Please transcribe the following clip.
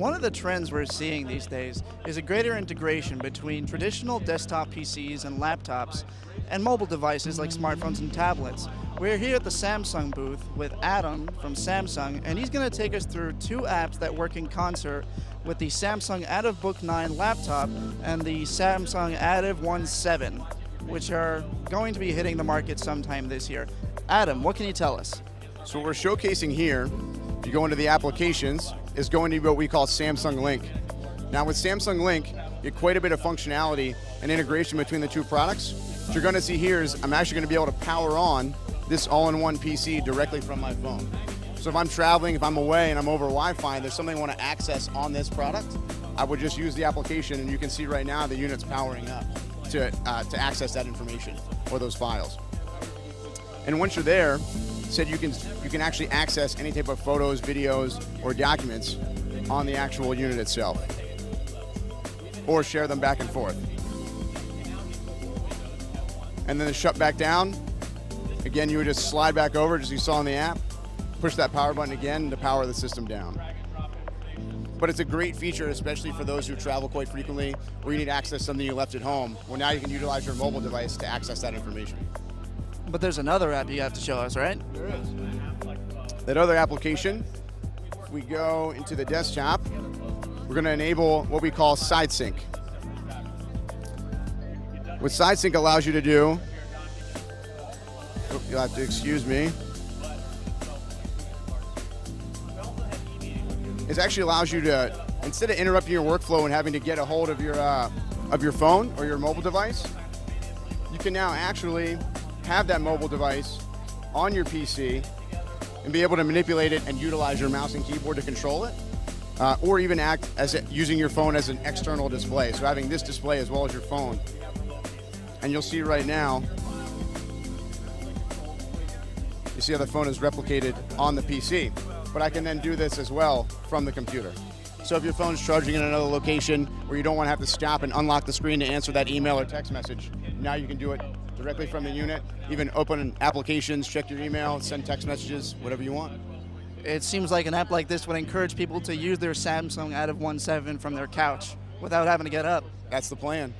One of the trends we're seeing these days is a greater integration between traditional desktop PCs and laptops and mobile devices like smartphones and tablets. We're here at the Samsung booth with Adam from Samsung, and he's going to take us through two apps that work in concert with the Samsung ATIV 9 laptop and the Samsung ATIV One 7, which are going to be hitting the market sometime this year. Adam, what can you tell us? So what we're showcasing here, if you go into the applications, is going to be what we call Samsung Link. Now with Samsung Link, you get quite a bit of functionality and integration between the two products. What you're going to see here is I'm actually going to be able to power on this all-in-one PC directly from my phone. So if I'm traveling, if I'm away and I'm over Wi-Fi and there's something I want to access on this product, I would just use the application and you can see right now the unit's powering up to, uh, to access that information or those files. And once you're there, said you can you can actually access any type of photos, videos, or documents on the actual unit itself, or share them back and forth. And then to shut back down, again you would just slide back over, just as you saw in the app, push that power button again to power the system down. But it's a great feature, especially for those who travel quite frequently, where you need access to something you left at home. Well, now you can utilize your mobile device to access that information. But there's another app you have to show us, right? There is. That other application, if we go into the desktop, we're going to enable what we call SideSync. What SideSync allows you to do, oh, you'll have to excuse me, it actually allows you to, instead of interrupting your workflow and having to get a hold of your, uh, of your phone or your mobile device, you can now actually have that mobile device on your PC and be able to manipulate it and utilize your mouse and keyboard to control it, uh, or even act as using your phone as an external display. So having this display as well as your phone. And you'll see right now, you see how the phone is replicated on the PC. But I can then do this as well from the computer. So if your phone's charging in another location where you don't want to have to stop and unlock the screen to answer that email or text message, now you can do it directly from the unit, even open applications, check your email, send text messages, whatever you want. It seems like an app like this would encourage people to use their Samsung ATIV One 7 from their couch without having to get up. That's the plan.